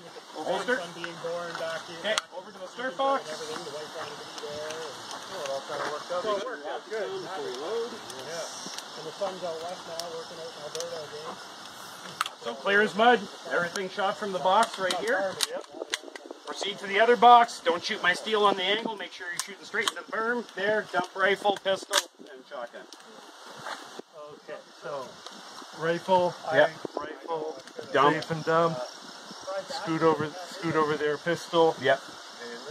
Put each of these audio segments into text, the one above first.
time with the Holster. son being born back here. Okay, over to the in start and box. Everything, the wife wanted to be there. And, oh, it all kind of worked out. so it worked out good. Before we load. Yeah. And the son's out west now, working out in Alberta again. So clear as mud. Everything shot from the box right here. Proceed to the other box. Don't shoot my steel on the angle. Make sure you're shooting straight into the berm. There, dump rifle, pistol, and shotgun. Okay, so rifle, Yep. rifle, Dump. safe and dump. Scoot over, scoot over there, pistol. Yep.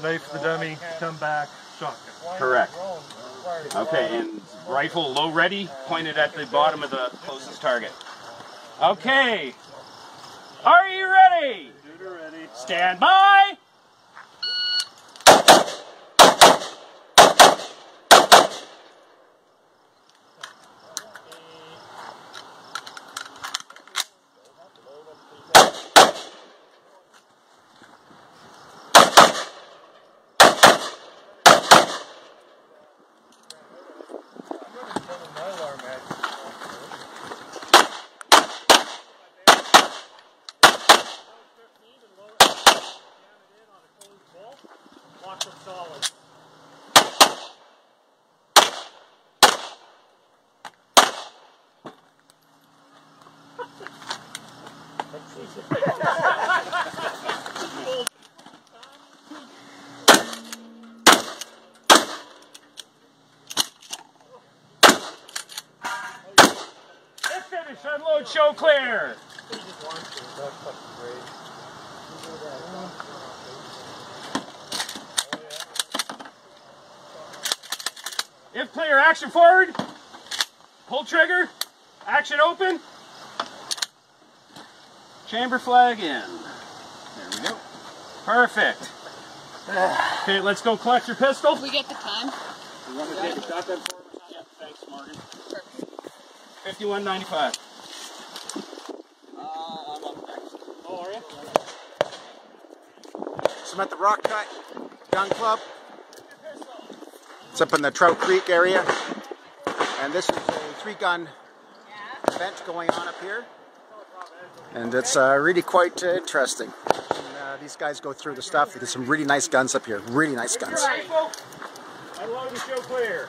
Knife the dummy, come back, shotgun. Correct. Okay, and rifle low ready, pointed at the bottom of the closest target. Okay. Are you ready? Ready. Stand by. Lock them solid. It's finished. Unload, show clear. If player action forward. Pull trigger. Action open. Chamber flag in. There we go. Perfect. Okay, let's go collect your pistol. We get the time. You want to take a shot then for me? Yeah, thanks, Morgan. Perfect. 5195. Uh, I'm up next. Oh, are you? So I'm at the Rockcut Gun Club. It's up in the Trout Creek area. And this is a three gun event going on up here. And it's uh, really quite uh, interesting. And, uh, these guys go through the stuff. There's some really nice guns up here. Really nice guns. Rifle. Unload and show clear.